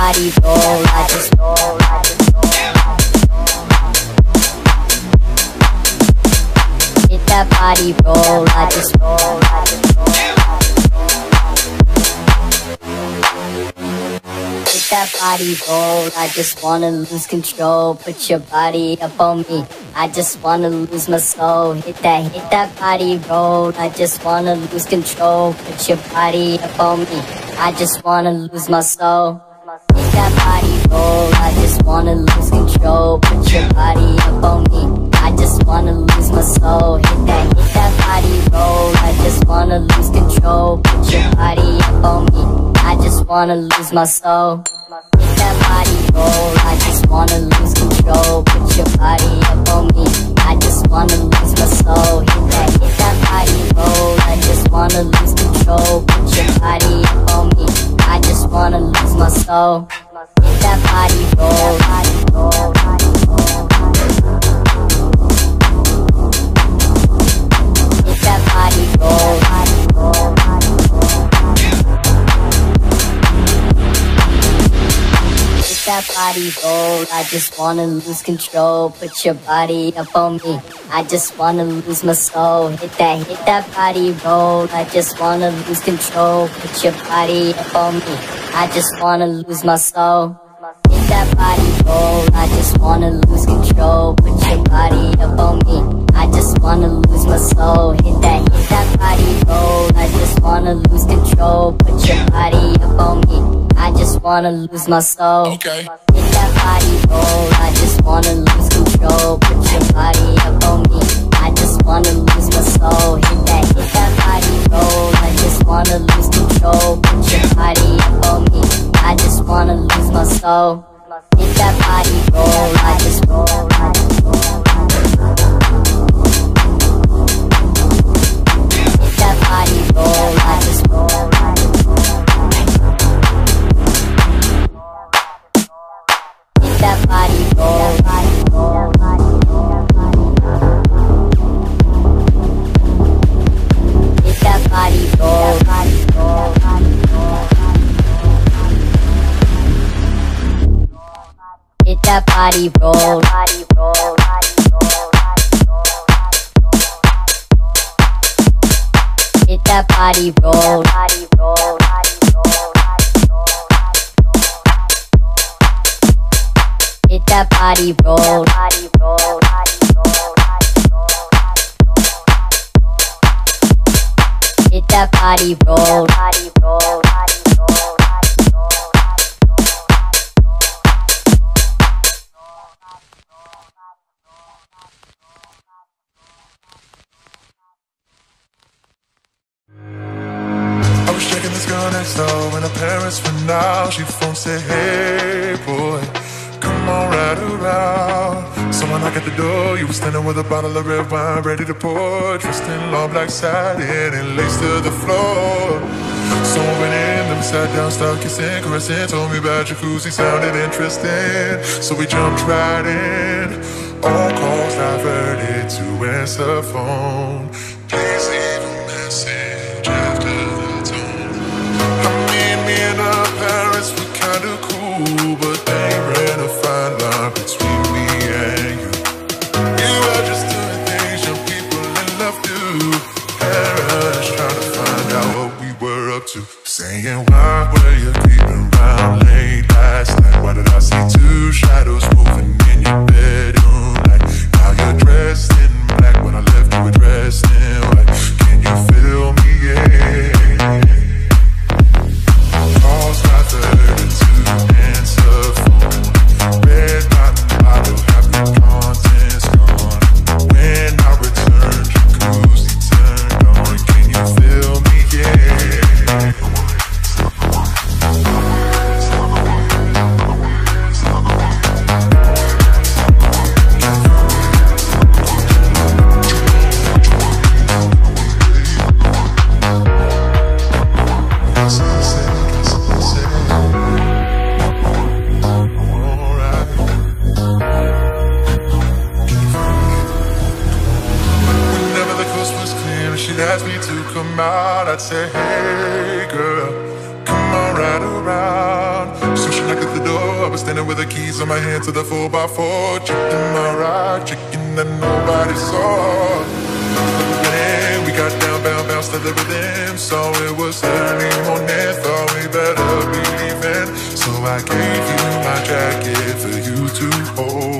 body roll, I just roll, I just roll. Hit that body roll, I just roll, I just roll. Hit that body roll, I just wanna lose control. Put your body up on me, I just wanna lose my soul. Hit that, hit that body roll, I just wanna lose control. Put your body up on me, I just wanna lose my soul. Hit that body roll, I just wanna lose control. Put your body up on me, I just wanna lose my soul. Hit that, hit that body roll, I just wanna lose control. Put your body up on me, I just wanna lose my soul. Hit that body roll, That body roll, I just wanna lose control. Put your body up on me, I just wanna lose my soul. Hit that, hit that body roll, I just wanna lose control. Put your body up on me, I just wanna lose my soul. Hit that body roll, I just wanna lose control. Put your body up on me, I just wanna lose my soul. Hit wanna lose my soul. Okay. Hit that body roll, I just wanna lose control. Put your body up on me, I just wanna lose my soul. Hit that, hit that body roll, I just wanna lose control. Put your body up on me, I just wanna lose my soul. That body roll, Hit that body roll, Hit that body roll, Hit that body roll, girl next door when her parents went out. She phone said, Hey boy, come on right around. Someone knocked at the door. You were standing with a bottle of red wine ready to pour. Dressed in long black satin and lace to the floor. Someone went in, then we sat down, started kissing, caressing. Told me about jacuzzi, sounded interesting. So we jumped right in. All calls diverted to answer phone. Please up to. Saying, why were you creeping around late last night? Why did I see two shadows I'd say, hey girl, come on right around. So she knocked at the door. I was standing with the keys in my hand to the 4x4. Checking my ride, checking that nobody saw. Then we got down, bound, bounced to the rhythm. So it was early morning, thought we better be leaving. So I gave you my jacket for you to hold.